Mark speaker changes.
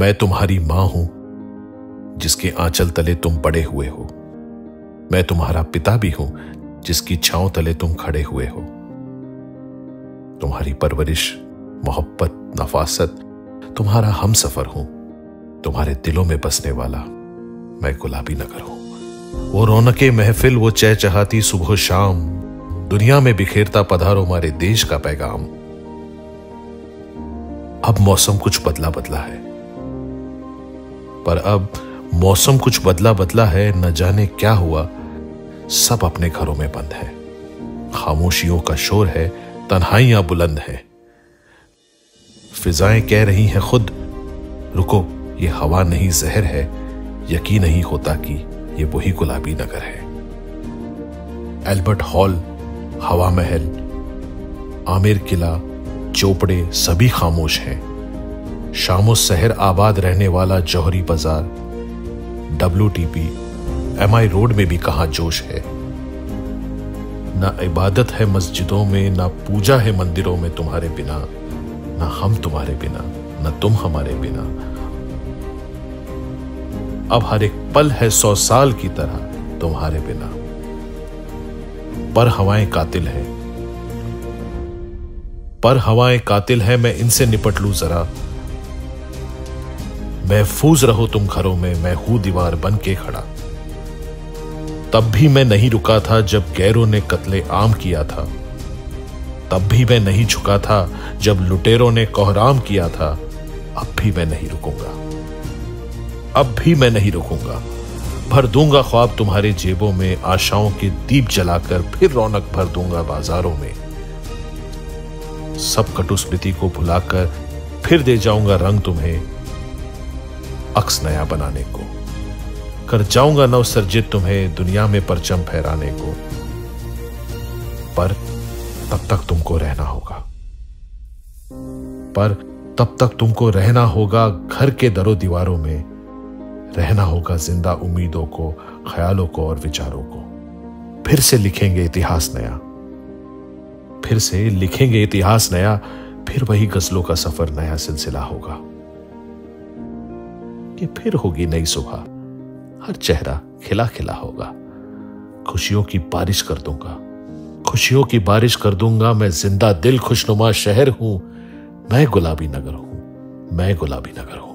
Speaker 1: मैं तुम्हारी माँ हूँ, जिसके आंचल तले तुम पड़े हुए हो। मैं तुम्हारा पिता भी हूँ, जिसकी छांव तले तुम खड़े हुए हो। तुम्हारी परवरिश, मोहब्बत, नफासत, तुम्हारा हम सफ़र हूँ। तुम्हारे दिलों में बसने वाला मैं गुलाबी नगर हूँ। वो रौनके महफिल, वो चह चहाती सुबह शाम। दुनिया में बिखेरता पधारो हमारे देश का पैगाम। अब मौसम कुछ बदला बदला है। पर अब मौसम कुछ बदला बदला है, न जाने क्या हुआ। सब अपने घरों में बंद है। खामोशियों का शोर है, तन्हाइयाँ बुलंद है। फिजाएँ कह रही हैं खुद, रुको, ये हवा नहीं, जहर है। यकीन नहीं होता कि ये वही गुलाबी नगर है। एल्बर्ट हॉल हवा महल आमिर किला, चोपड़े सभी खामोश हैं। शामो शहर आबाद रहने वाला Johari Bazaar. W TP M I road में भी कहा जोश है। ना इबादत है मस्जिदों में, ना पूजा है मंदिरों में तुम्हारे बिना, ना हम तुम्हारे बिना, ना तुम हमारे बिना। अब हर एक पल है सौ साल की तरह तुम्हारे बिना। पर हवाएँ कातिल है। पर हवाएँ कातिल है, मैं इनसे निपट लू जरा। महफूज रहो तुम घरों में, मैं हूँ दीवार बन के खड़ा। तब भी मैं नहीं रुका था जब गैरों ने कत्ले आम किया था। तब भी मैं नहीं झुका था जब लुटेरों ने कोहराम किया था। अब भी मैं नहीं रुकूँगा। अब भी मैं नहीं रुकूँगा। भर दूँगा ख्वाब तुम्हारे जेबों में, आशाओं के दीप जलाकर फिर रौनक भर दूँगा बाजारों में। सब कटु स्मृति को भुलाकर फिर दे जाऊँगा रंग तुम्हें। अक्स नया बनाने को। कर जाऊँगा नवसर्जित तुम्हें दुनिया में परचम फहराने को। पर तब तक तुमको रहना होगा। पर तब तक तुमको रहना होगा घर के दरों दीवारों में। रहना होगा ज़िंदा उम्मीदों को, ख्यालों को और विचारों को। फिर से लिखेंगे इतिहास नया। फिर से लिखेंगे इतिहास नया। फिर वही गजलों का सफ़र नया सिलसिला होगा। कि फिर होगी नई सुबह। हर चेहरा खिला खिला होगा। खुशियों की बारिश कर दूँगा। खुशियों की बारिश कर दूँगा। मैं ज़िंदा दिल खुशनुमा शहर हूँ। मैं गुलाबी नगर हूँ। मैं गुलाबी नगर हूँ।